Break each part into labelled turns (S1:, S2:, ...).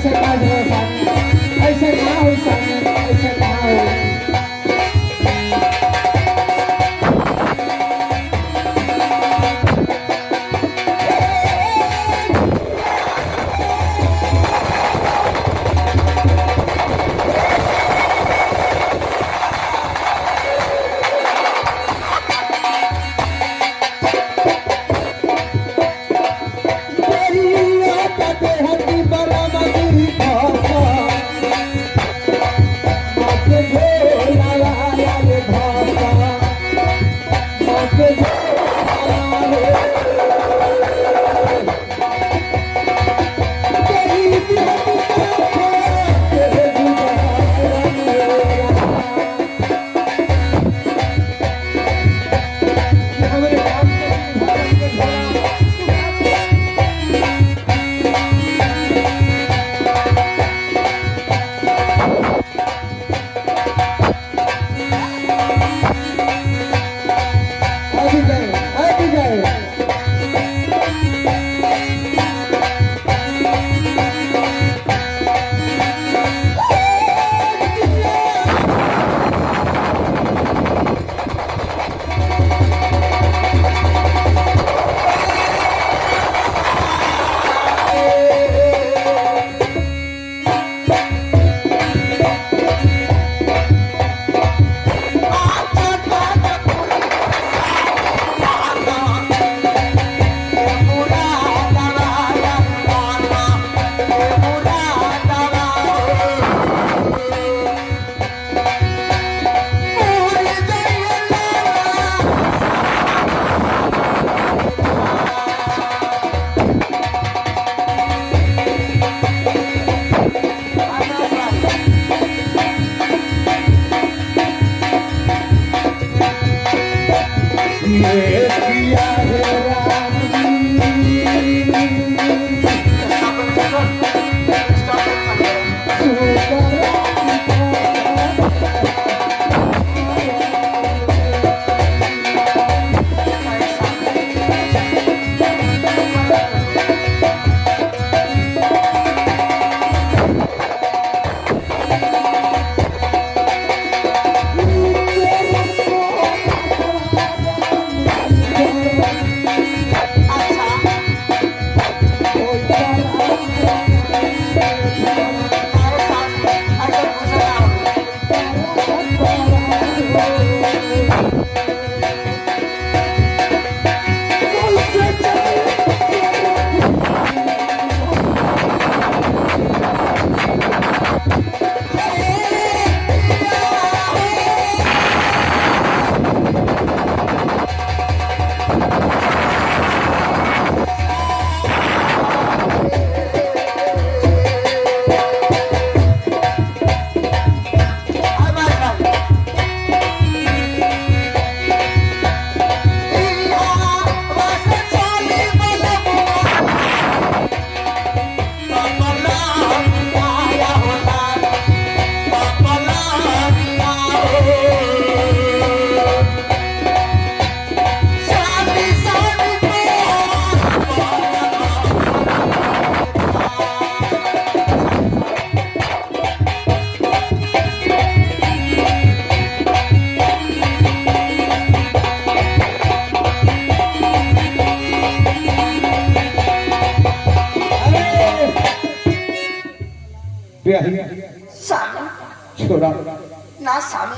S1: Saya. 对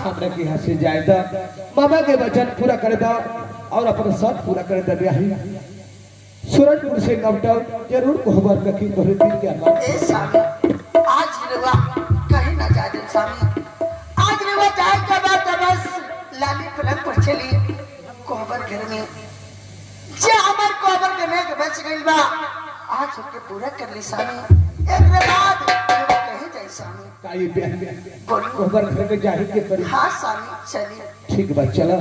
S1: हमरा के यहाँ से जायदा। मामा के वचन पूरा कर दा और अपन शर्त पूरा कर दे ब्याही सूरज कुंड से नवटल ज़रूर कोहबर रखी तोरे दिल के अरमान
S2: ए स्वामी आज रुआ कहीं ना जा दे स्वामी आज रुआ जाए के बाद तो बस लाली पलंग पर चली, कोहबर घर में जे हमर कोहबर के में के बच गइल बा। आज ओके पूरा कर ली स्वामी एक रे बाद हाँ स्वामी चलिए
S1: ठीक बात चला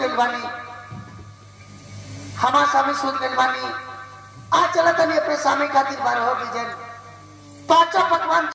S2: गइल बानी हमार स्वामी सुध दिलवानी आज चला तनी अपने स्वामी खातिर बार हो गई जन पाँचों पकवान